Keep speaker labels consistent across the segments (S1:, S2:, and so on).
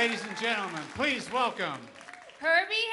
S1: Ladies and gentlemen, please welcome
S2: Herbie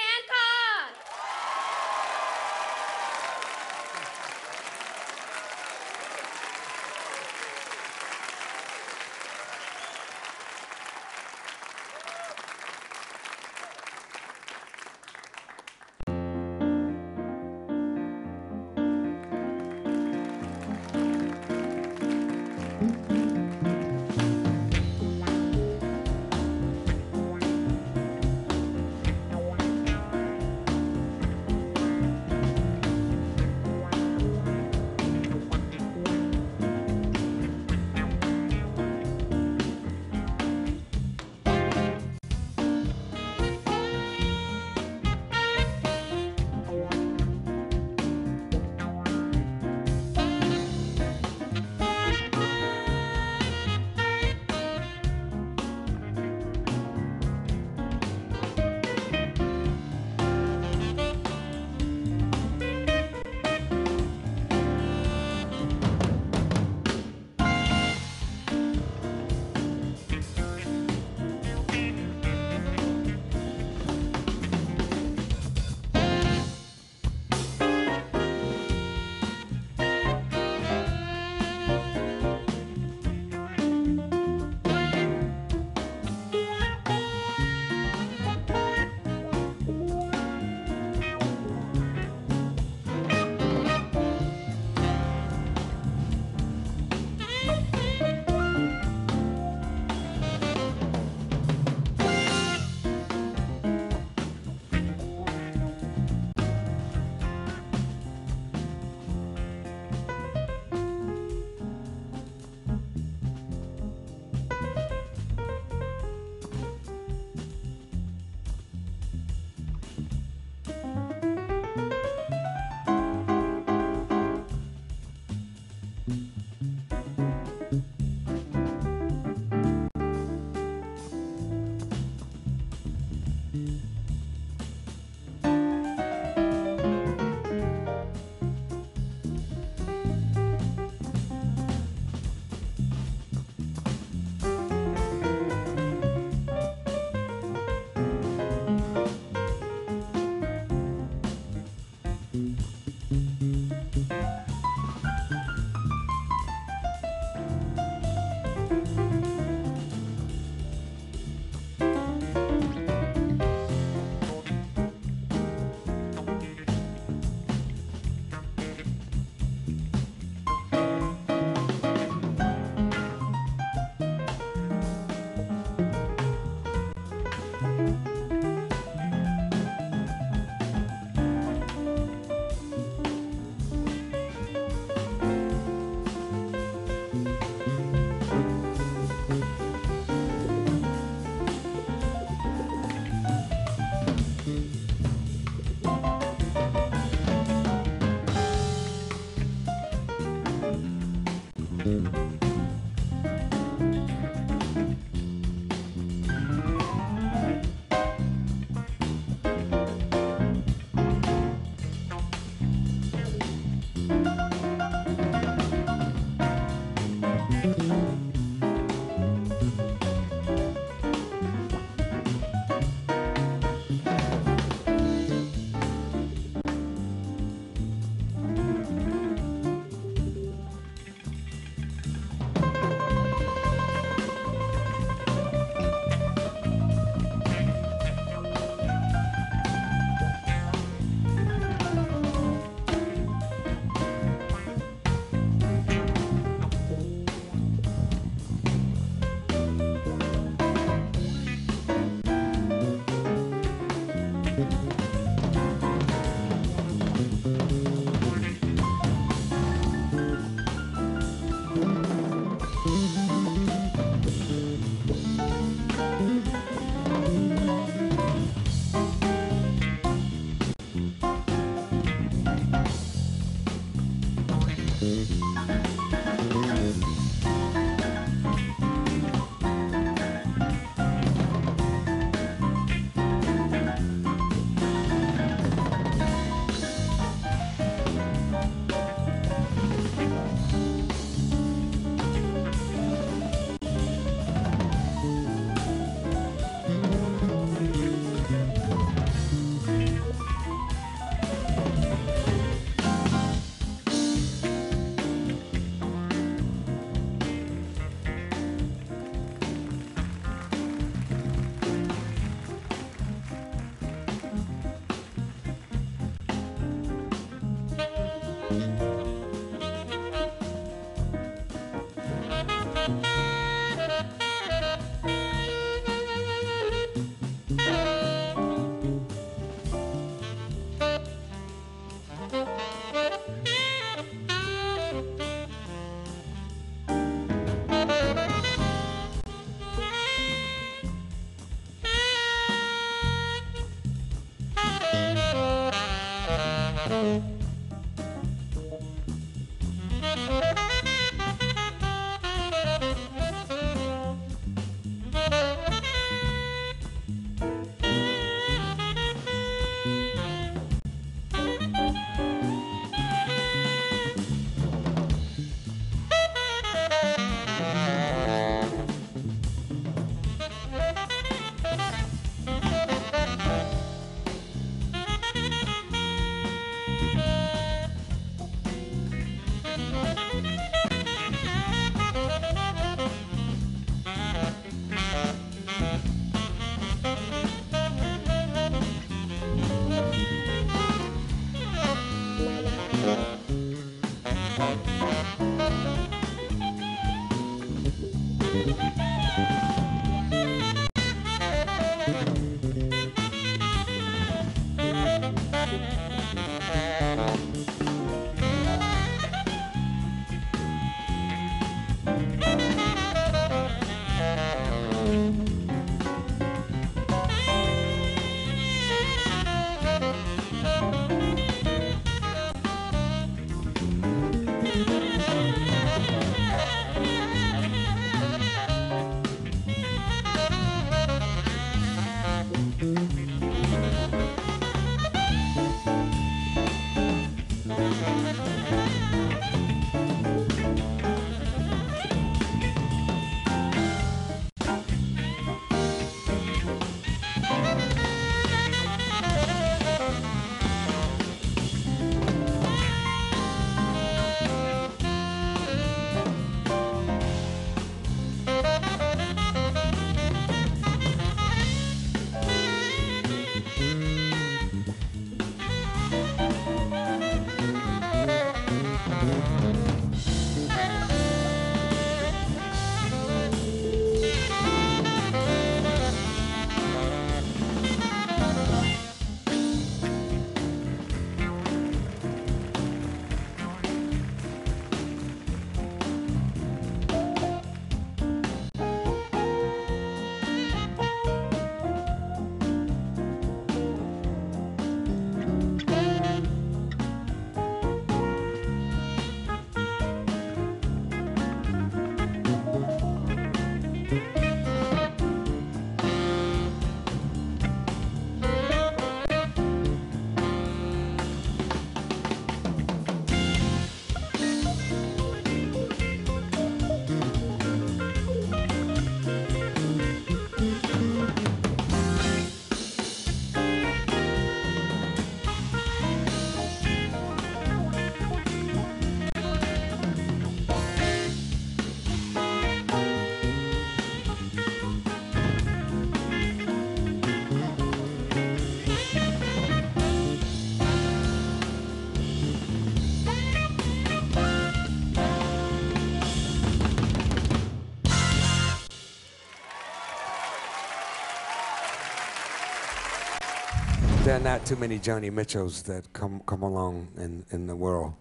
S3: are not too many Joni Mitchells that come come along in, in the world,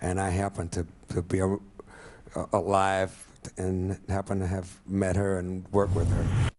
S3: and I happen to, to be a, a, alive and happen to have met her and worked with her.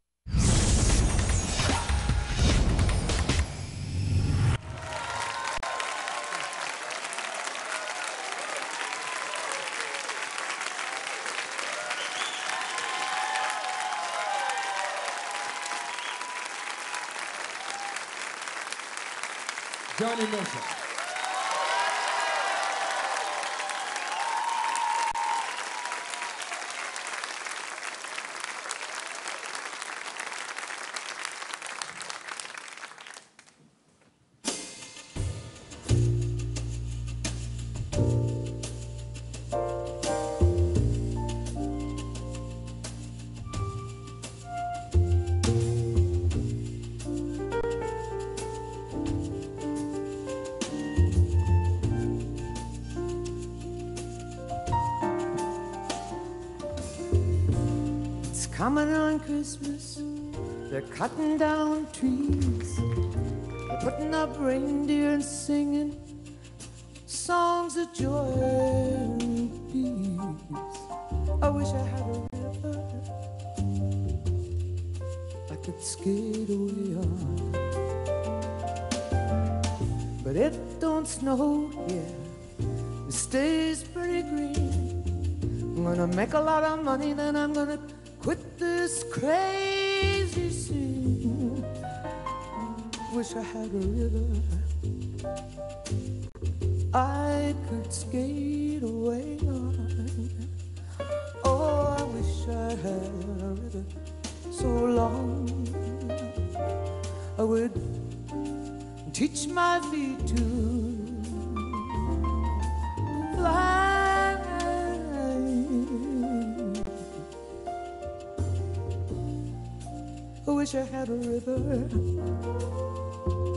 S4: Coming on Christmas, they're cutting down trees. They're putting up reindeer and singing songs of joy and peace. I wish I had a river I could skate away on. But it don't snow here, it stays pretty green. I'm gonna make a lot of money, then I'm gonna this crazy scene. Wish I had a river I could skate away on. Oh, I wish I had a river so long I would teach my feet to wish I had a river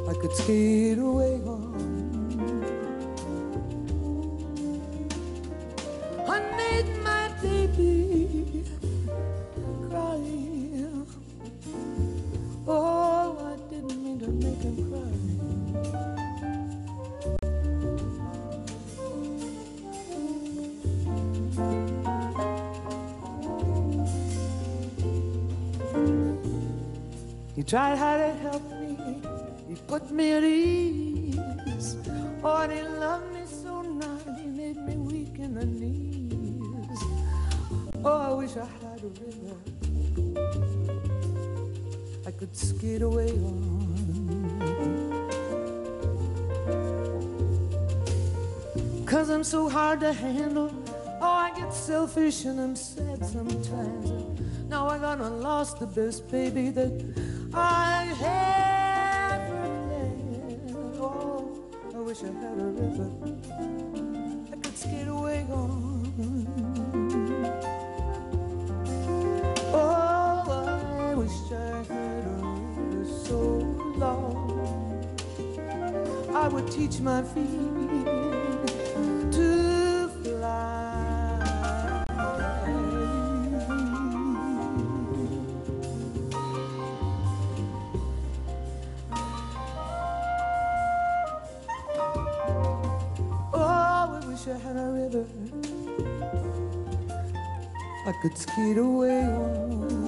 S4: I could skate away on. Tried hard to help me, he put me at ease. Oh, he loved me so nice, he made me weak in the knees. Oh, I wish I had a river I could skate away on. Cause I'm so hard to handle. Oh, I get selfish and I'm sad sometimes. Now I got lost the best baby that I had. Oh, I wish I had a river I could skate away on. Oh, I wish I had a river so long I would teach my feet I could skate away on.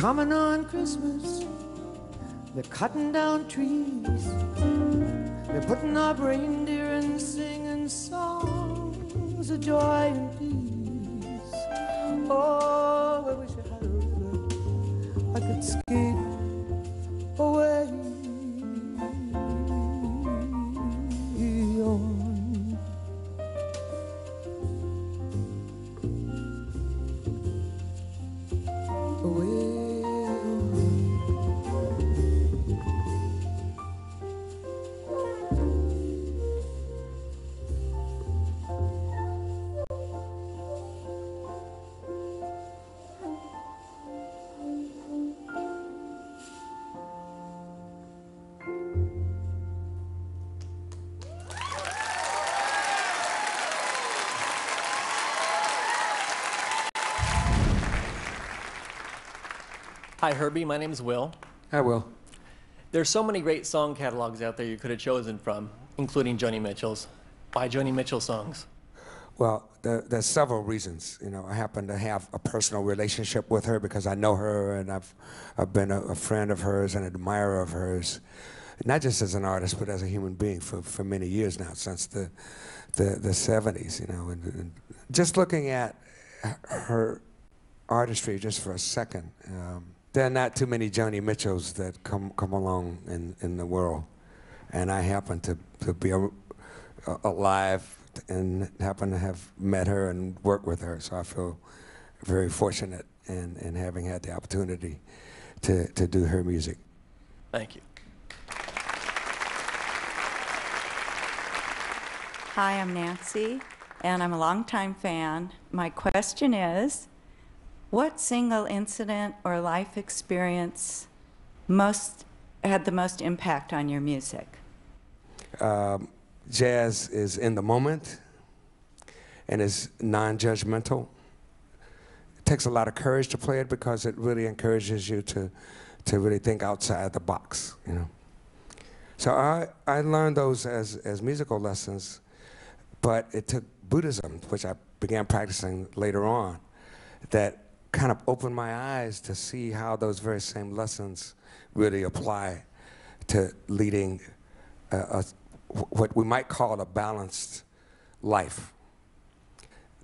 S4: Coming on Christmas. They're cutting down trees. They're putting up reindeer and singing songs of joy and peace. Oh, I wish I had a river I could skate
S5: Hi, Herbie. My name is Will.
S3: I will.
S5: There's so many great song catalogs out there you could have chosen from, including Joni Mitchell's. Why Joni Mitchell songs?
S3: Well, there, there's several reasons. You know, I happen to have a personal relationship with her because I know her and I've, I've been a, a friend of hers and admirer of hers, not just as an artist but as a human being for, for many years now, since the, the, the 70s. You know, and, and just looking at her artistry just for a second. Um, there are not too many Joni Mitchells that come come along in, in the world, and I happen to, to be a, a, alive and happen to have met her and worked with her. So I feel very fortunate in, in having had the opportunity to, to do her music.
S5: Thank you.
S6: Hi, I'm Nancy, and I'm a longtime fan. My question is what single incident or life experience most had the most impact on your music?
S3: Um, jazz is in the moment and is non-judgmental. It takes a lot of courage to play it because it really encourages you to, to really think outside the box, you know. So I, I learned those as, as musical lessons, but it took Buddhism, which I began practicing later on, that kind of opened my eyes to see how those very same lessons really apply to leading a, a, what we might call a balanced life.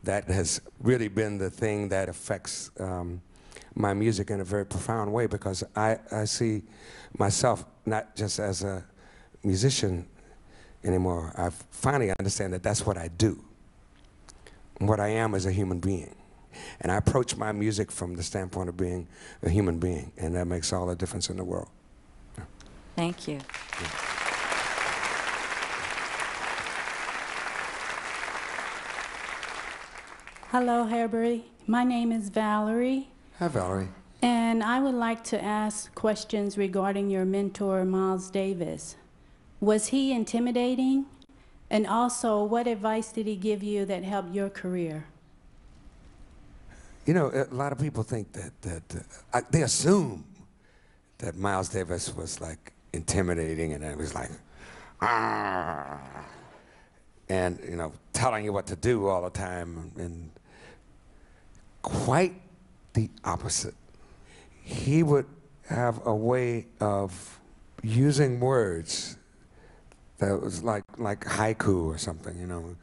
S3: That has really been the thing that affects um, my music in a very profound way because I, I see myself not just as a musician anymore. I finally understand that that's what I do. What I am as a human being. And I approach my music from the standpoint of being a human being, and that makes all the difference in the world.
S6: Thank you.
S7: Hello, Herbie. My name is Valerie,
S3: Hi, Valerie.
S7: and I would like to ask questions regarding your mentor, Miles Davis. Was he intimidating? And also, what advice did he give you that helped your career?
S3: You know, a lot of people think that, that uh, I, they assume that Miles Davis was like intimidating and it was like, ah, and, you know, telling you what to do all the time. And quite the opposite. He would have a way of using words that was like, like haiku or something, you know.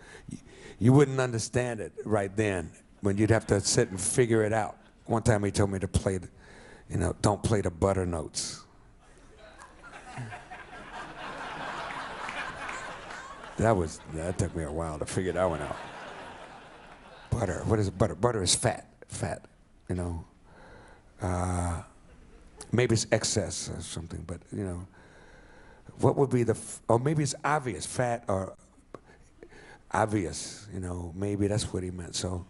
S3: You wouldn't understand it right then when you'd have to sit and figure it out. One time he told me to play, the, you know, don't play the butter notes. that was, that took me a while to figure that one out. Butter, what is butter? Butter is fat, fat, you know. Uh, maybe it's excess or something, but, you know, what would be the, f- or maybe it's obvious, fat or obvious, you know, maybe that's what he meant. So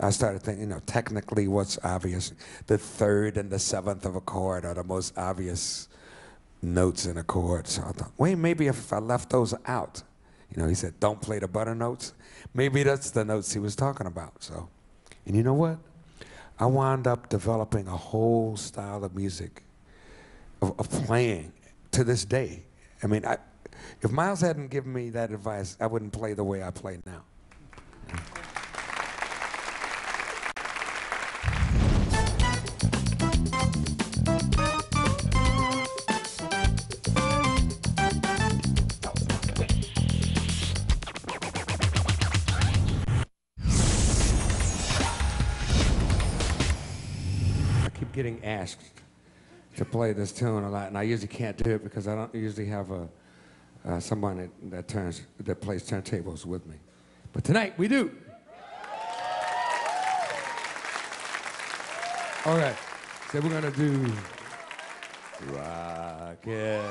S3: I started thinking, you know, technically what's obvious? The third and the seventh of a chord are the most obvious notes in a chord. So I thought, wait, maybe if I left those out, you know, he said, don't play the butter notes. Maybe that's the notes he was talking about. So, and you know what? I wound up developing a whole style of music, of, of playing to this day. I mean, I, if Miles hadn't given me that advice, I wouldn't play the way I play now. Asked to play this tune a lot, and I usually can't do it because I don't usually have a uh, someone that, that turns that plays turntables with me. But tonight we do. All right, so we're gonna do Rockit.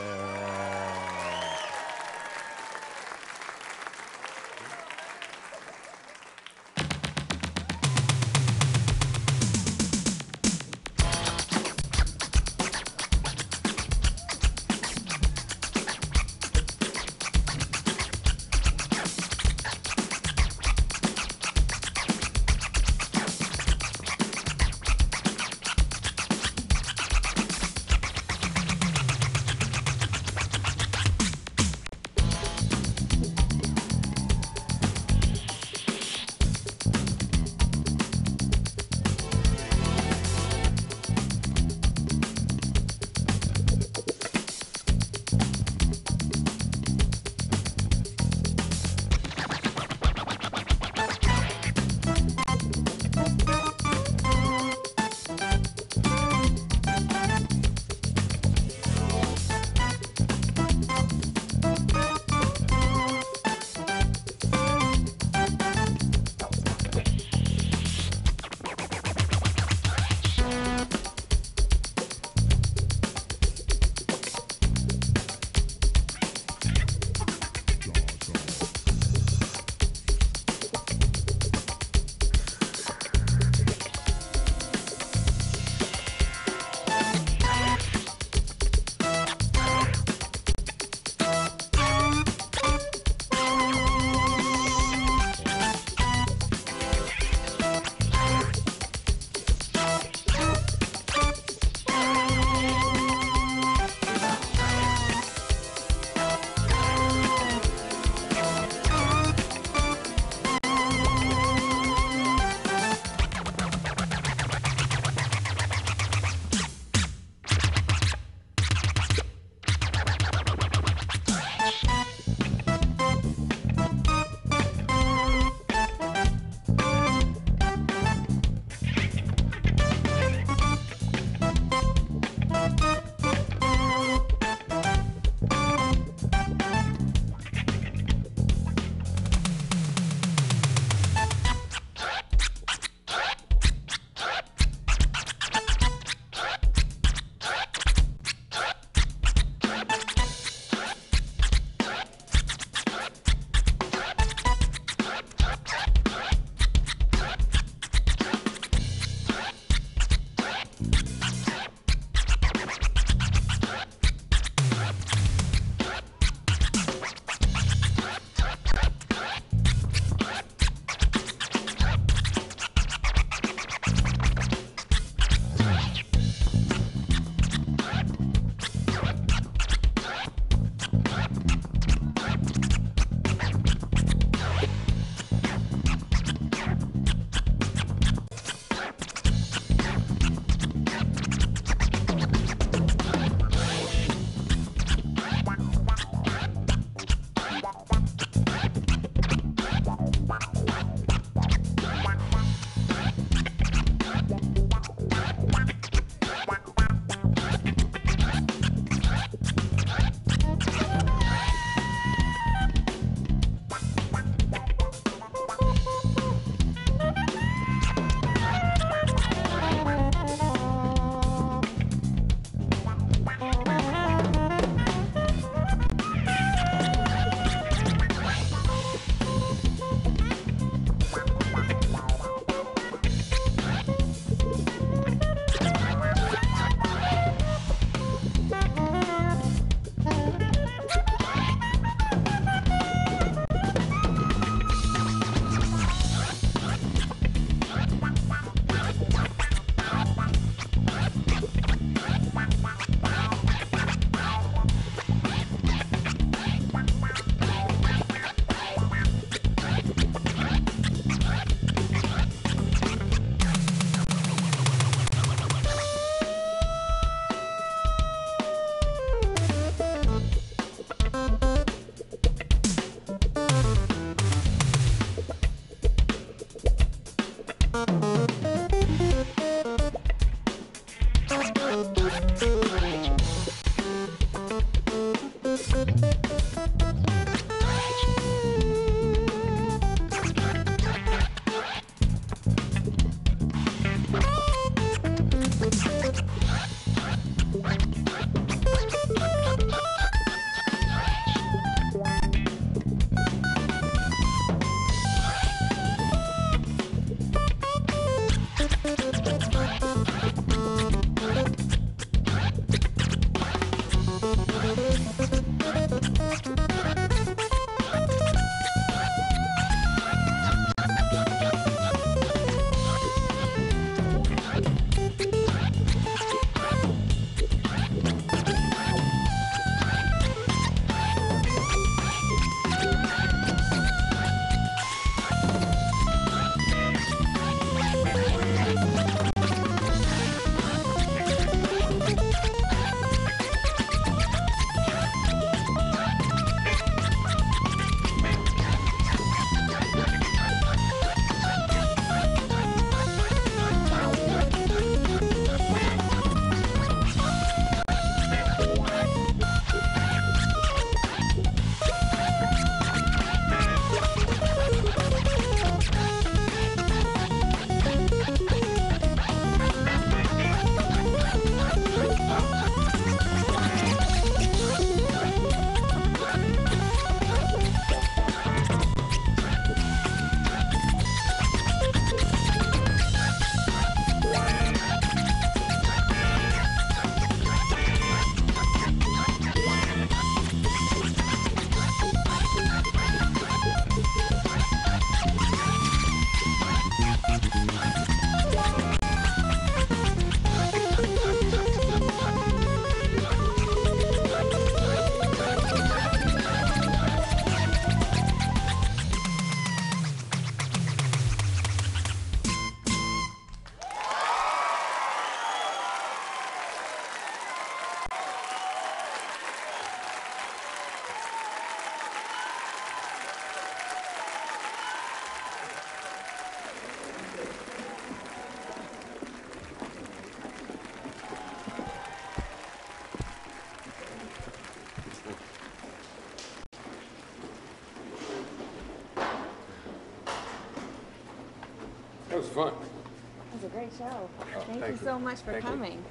S3: Fun.
S8: It was a great show. thank,
S3: thank
S8: you
S3: you.
S8: so much for
S3: Thank you.
S8: coming.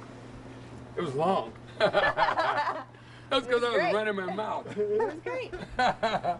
S3: It was long. That's because I was running my mouth.
S8: It was great.